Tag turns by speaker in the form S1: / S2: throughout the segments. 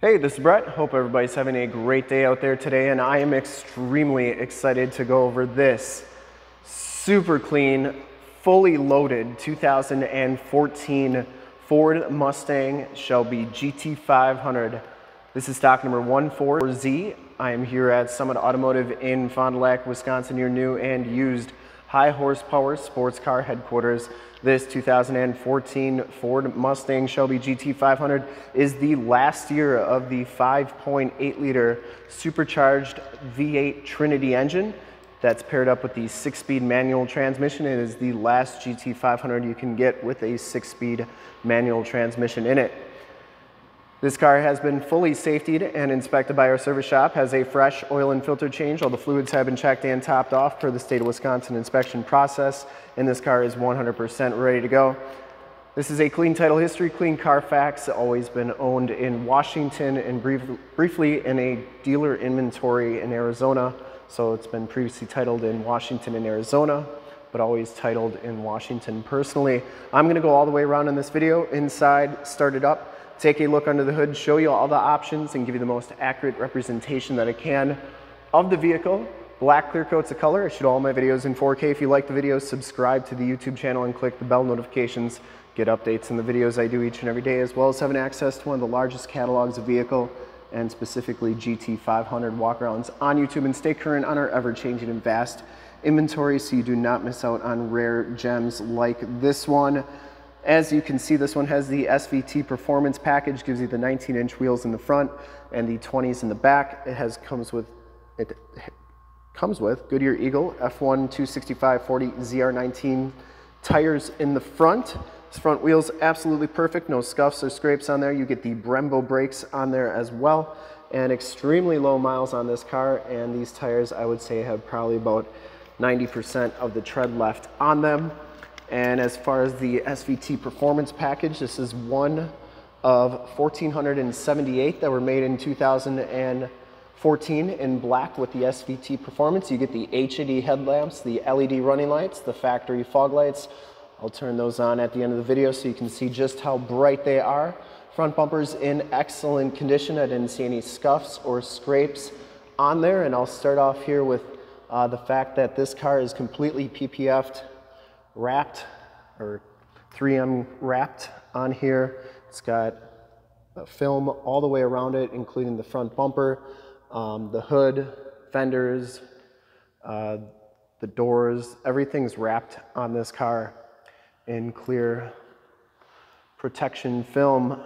S1: Hey, this is Brett. Hope everybody's having a great day out there today, and I am extremely excited to go over this super clean, fully loaded 2014 Ford Mustang Shelby GT500. This is stock number 14Z. I am here at Summit Automotive in Fond du Lac, Wisconsin, your new and used high horsepower sports car headquarters. This 2014 Ford Mustang Shelby GT500 is the last year of the 5.8 liter supercharged V8 Trinity engine that's paired up with the six-speed manual transmission. It is the last GT500 you can get with a six-speed manual transmission in it. This car has been fully safetied and inspected by our service shop, has a fresh oil and filter change. All the fluids have been checked and topped off per the state of Wisconsin inspection process, and this car is 100% ready to go. This is a clean title history, clean Carfax, always been owned in Washington and brief, briefly in a dealer inventory in Arizona. So it's been previously titled in Washington and Arizona, but always titled in Washington personally. I'm gonna go all the way around in this video, inside, start it up, take a look under the hood, show you all the options, and give you the most accurate representation that I can of the vehicle. Black clear coats of color. I shoot all my videos in 4K. If you like the videos, subscribe to the YouTube channel and click the bell notifications. Get updates on the videos I do each and every day, as well as having access to one of the largest catalogs of vehicle and specifically GT500 walkarounds on YouTube and stay current on our ever-changing and vast inventory so you do not miss out on rare gems like this one. As you can see, this one has the SVT performance package, gives you the 19 inch wheels in the front and the 20s in the back. It has comes with it comes with Goodyear Eagle F1 265 40 ZR19 tires in the front. This front wheel's absolutely perfect, no scuffs or scrapes on there. You get the Brembo brakes on there as well and extremely low miles on this car and these tires I would say have probably about 90% of the tread left on them. And as far as the SVT performance package, this is one of 1,478 that were made in 2014 in black with the SVT performance. You get the HID headlamps, the LED running lights, the factory fog lights. I'll turn those on at the end of the video so you can see just how bright they are. Front bumper's in excellent condition. I didn't see any scuffs or scrapes on there. And I'll start off here with uh, the fact that this car is completely PPF'd wrapped or 3M wrapped on here. It's got a film all the way around it, including the front bumper, um, the hood, fenders, uh, the doors, everything's wrapped on this car in clear protection film.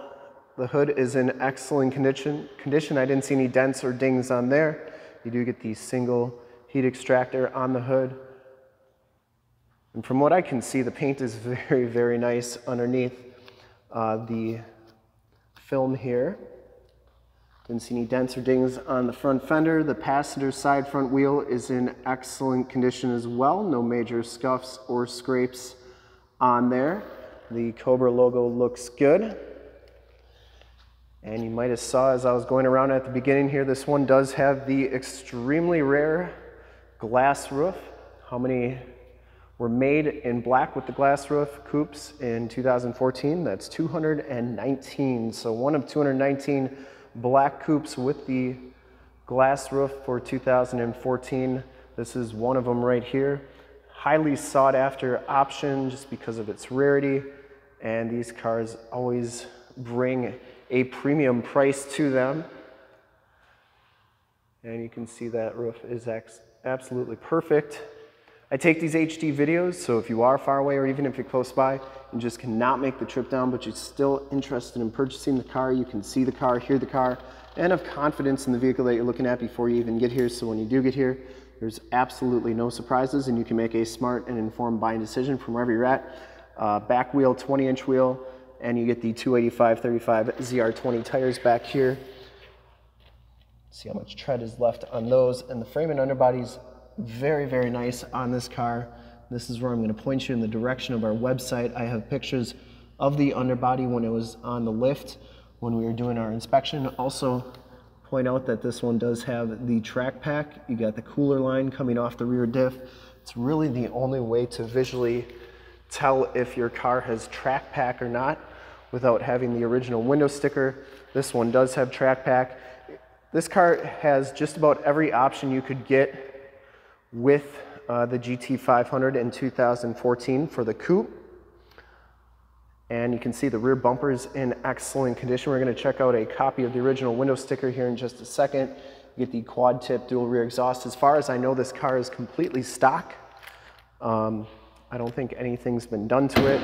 S1: The hood is in excellent condition. condition. I didn't see any dents or dings on there. You do get the single heat extractor on the hood. And from what I can see, the paint is very, very nice underneath uh, the film here. Didn't see any dents or dings on the front fender. The passenger side front wheel is in excellent condition as well. No major scuffs or scrapes on there. The Cobra logo looks good. And you might have saw as I was going around at the beginning here, this one does have the extremely rare glass roof. How many were made in black with the glass roof coupes in 2014. That's 219. So one of 219 black coupes with the glass roof for 2014. This is one of them right here. Highly sought after option just because of its rarity. And these cars always bring a premium price to them. And you can see that roof is absolutely perfect. I take these HD videos, so if you are far away or even if you're close by and just cannot make the trip down, but you're still interested in purchasing the car, you can see the car, hear the car, and have confidence in the vehicle that you're looking at before you even get here. So when you do get here, there's absolutely no surprises and you can make a smart and informed buying decision from wherever you're at. Uh, back wheel, 20 inch wheel, and you get the 285 35 ZR20 tires back here. See how much tread is left on those. And the frame and underbody's very, very nice on this car. This is where I'm gonna point you in the direction of our website. I have pictures of the underbody when it was on the lift when we were doing our inspection. Also point out that this one does have the track pack. You got the cooler line coming off the rear diff. It's really the only way to visually tell if your car has track pack or not without having the original window sticker. This one does have track pack. This car has just about every option you could get with uh, the GT500 in 2014 for the coupe. And you can see the rear bumper is in excellent condition. We're gonna check out a copy of the original window sticker here in just a second. You get the quad tip dual rear exhaust. As far as I know, this car is completely stock. Um, I don't think anything's been done to it.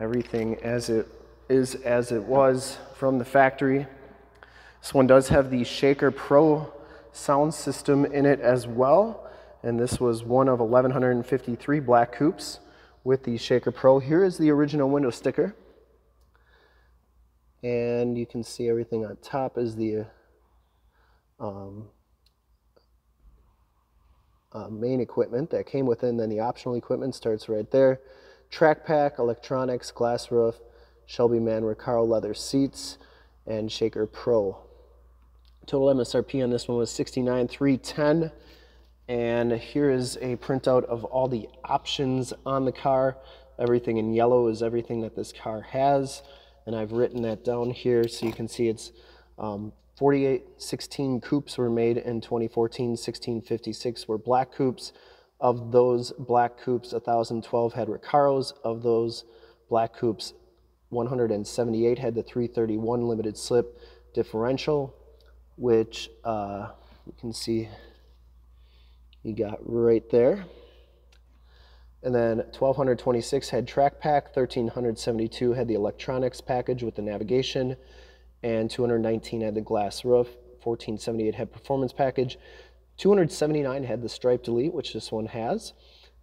S1: Everything as it is as it was from the factory. This one does have the Shaker Pro sound system in it as well. And this was one of 1,153 black coupes with the Shaker Pro. Here is the original window sticker. And you can see everything on top is the um, uh, main equipment that came with it. And then the optional equipment starts right there. Track pack, electronics, glass roof, Shelby Man Recaro leather seats, and Shaker Pro. Total MSRP on this one was 69,310. And here is a printout of all the options on the car. Everything in yellow is everything that this car has. And I've written that down here so you can see it's um, 48 16 coupes were made in 2014, 1656 were black coupes. Of those black coupes, 1,012 had Recaros. Of those black coupes, 178 had the 331 limited slip differential, which uh, you can see you got right there. And then 1226 had track pack, 1372 had the electronics package with the navigation, and 219 had the glass roof, 1478 had performance package, 279 had the stripe delete, which this one has,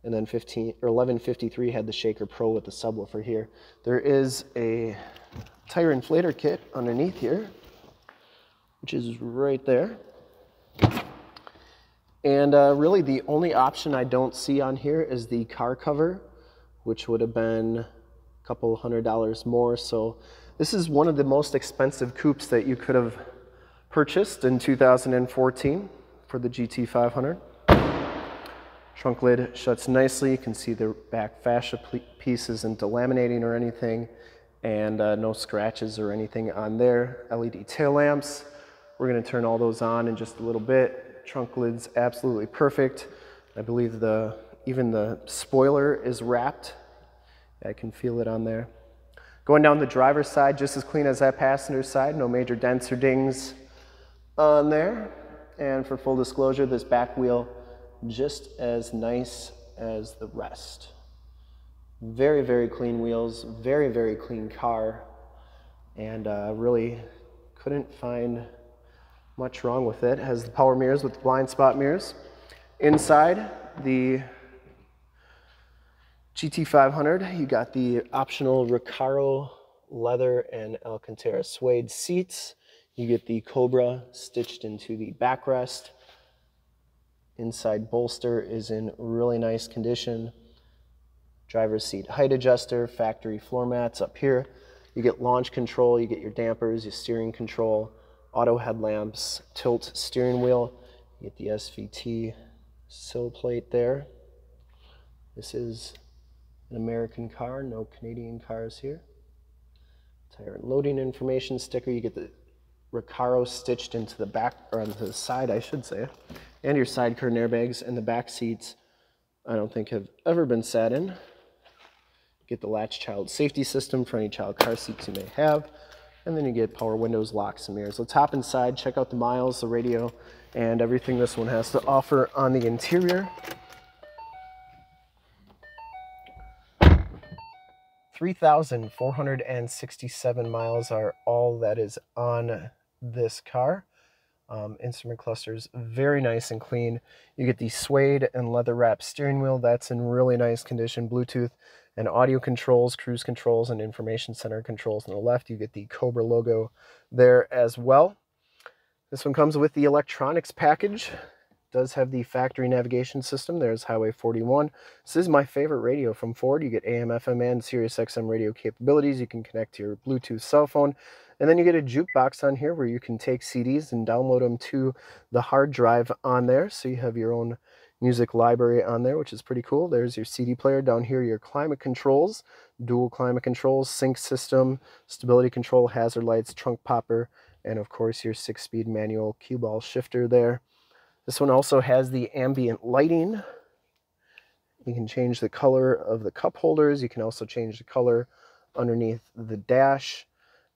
S1: and then 15 or 1153 had the Shaker Pro with the subwoofer here. There is a tire inflator kit underneath here, which is right there. And uh, really the only option I don't see on here is the car cover, which would have been a couple hundred dollars more. So this is one of the most expensive coupes that you could have purchased in 2014 for the GT500. Trunk lid shuts nicely. You can see the back fascia piece isn't delaminating or anything and uh, no scratches or anything on there. LED tail lamps. We're gonna turn all those on in just a little bit trunk lid's absolutely perfect. I believe the even the spoiler is wrapped. I can feel it on there. Going down the driver's side, just as clean as that passenger side, no major dents or dings on there. And for full disclosure, this back wheel just as nice as the rest. Very, very clean wheels, very, very clean car, and uh, really couldn't find much wrong with it. it. Has the power mirrors with the blind spot mirrors. Inside the GT500, you got the optional Recaro leather and Alcantara suede seats. You get the Cobra stitched into the backrest. Inside bolster is in really nice condition. Driver's seat height adjuster, factory floor mats up here. You get launch control, you get your dampers, your steering control, auto headlamps, tilt steering wheel. You get the SVT sill plate there. This is an American car, no Canadian cars here. Tire loading information sticker. You get the Recaro stitched into the back, or onto the side, I should say. And your side curtain airbags and the back seats, I don't think have ever been sat in. Get the latch child safety system for any child car seats you may have. And then you get power windows, locks, and mirrors. Let's hop inside, check out the miles, the radio, and everything this one has to offer on the interior. 3,467 miles are all that is on this car. Um, instrument clusters, very nice and clean. You get the suede and leather wrapped steering wheel. That's in really nice condition. Bluetooth and audio controls, cruise controls, and information center controls on the left. You get the Cobra logo there as well. This one comes with the electronics package. does have the factory navigation system. There's Highway 41. This is my favorite radio from Ford. You get AM, FM, and Sirius XM radio capabilities. You can connect to your Bluetooth cell phone. And then you get a jukebox on here where you can take CDs and download them to the hard drive on there. So you have your own music library on there, which is pretty cool. There's your CD player. Down here, your climate controls, dual climate controls, sync system, stability control, hazard lights, trunk popper, and of course your six-speed manual cue ball shifter there. This one also has the ambient lighting. You can change the color of the cup holders. You can also change the color underneath the dash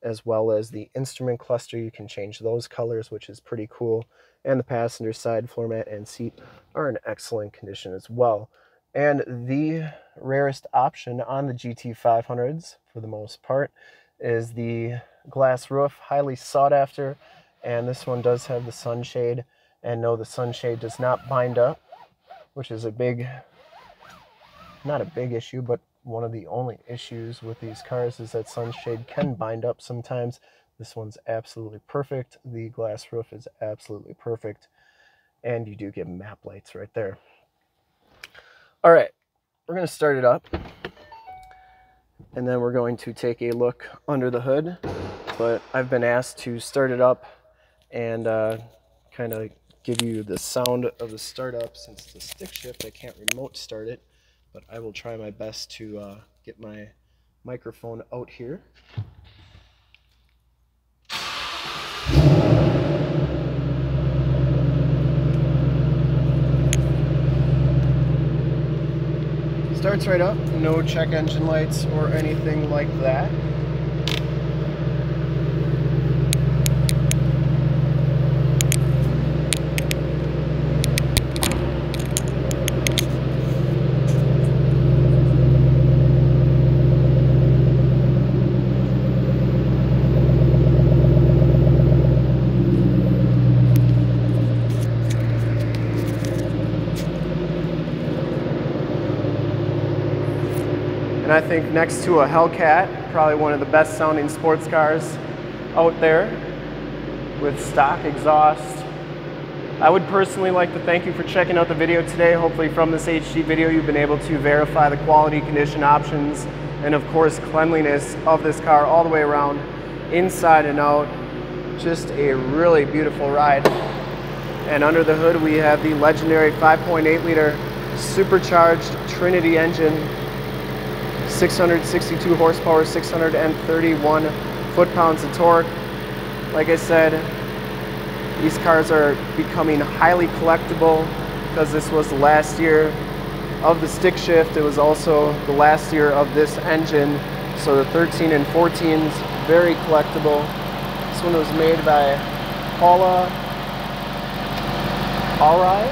S1: as well as the instrument cluster. You can change those colors, which is pretty cool. And the passenger side floor mat and seat are in excellent condition as well. And the rarest option on the GT500s, for the most part, is the glass roof, highly sought after. And this one does have the sunshade. And no, the sunshade does not bind up, which is a big, not a big issue, but one of the only issues with these cars is that sunshade can bind up sometimes. This one's absolutely perfect. The glass roof is absolutely perfect. And you do get map lights right there. All right, we're going to start it up. And then we're going to take a look under the hood. But I've been asked to start it up and uh, kind of give you the sound of the startup since a stick shift. I can't remote start it but I will try my best to uh, get my microphone out here. Starts right up, no check engine lights or anything like that. I think next to a Hellcat, probably one of the best sounding sports cars out there with stock exhaust. I would personally like to thank you for checking out the video today. Hopefully from this HD video you've been able to verify the quality, condition options, and of course cleanliness of this car all the way around, inside and out. Just a really beautiful ride. And under the hood we have the legendary 5.8 liter supercharged Trinity engine 662 horsepower, 631 foot-pounds of torque. Like I said, these cars are becoming highly collectible because this was the last year of the stick shift. It was also the last year of this engine. So the 13 and 14s, very collectible. This one was made by Paula Alright.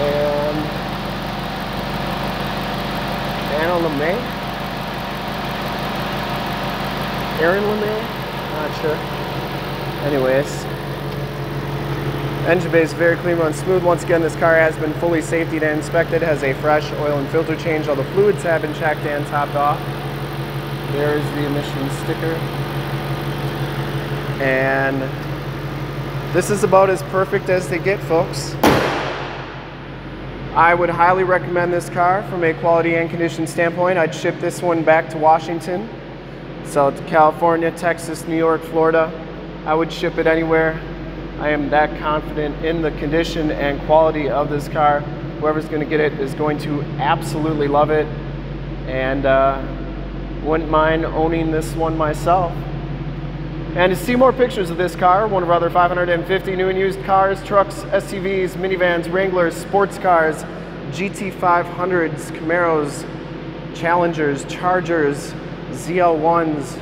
S1: And Anna LeMay? Aaron LeMay? Not sure. Anyways, engine is very clean, runs smooth. Once again, this car has been fully safety and inspected, has a fresh oil and filter change. All the fluids have been checked and topped off. There's the emissions sticker. And this is about as perfect as they get, folks. I would highly recommend this car from a quality and condition standpoint. I'd ship this one back to Washington, sell it to California, Texas, New York, Florida. I would ship it anywhere. I am that confident in the condition and quality of this car. Whoever's going to get it is going to absolutely love it and uh, wouldn't mind owning this one myself. And to see more pictures of this car, one of our other 550 new and used cars, trucks, SUVs, minivans, Wranglers, sports cars, GT500s, Camaros, Challengers, Chargers, ZL1s,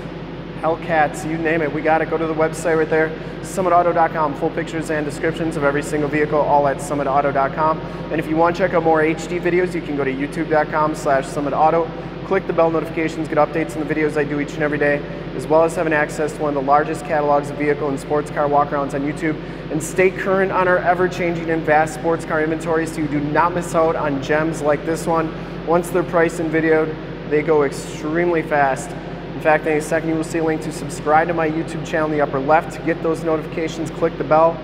S1: Hellcats, you name it. We got it. Go to the website right there, summitauto.com. Full pictures and descriptions of every single vehicle, all at summitauto.com. And if you want to check out more HD videos, you can go to youtube.com slash summitauto click the bell notifications, get updates on the videos I do each and every day, as well as having access to one of the largest catalogs of vehicle and sports car walkarounds on YouTube, and stay current on our ever-changing and vast sports car inventory so you do not miss out on gems like this one. Once they're priced and videoed, they go extremely fast. In fact, in a second you will see a link to subscribe to my YouTube channel in the upper left. To get those notifications, click the bell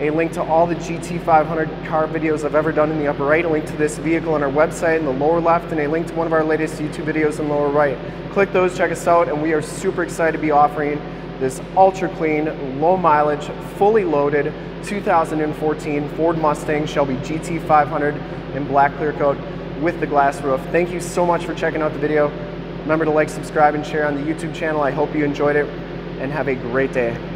S1: a link to all the GT500 car videos I've ever done in the upper right, a link to this vehicle on our website in the lower left, and a link to one of our latest YouTube videos in the lower right. Click those, check us out, and we are super excited to be offering this ultra clean, low mileage, fully loaded 2014 Ford Mustang Shelby GT500 in black clear coat with the glass roof. Thank you so much for checking out the video. Remember to like, subscribe, and share on the YouTube channel. I hope you enjoyed it and have a great day.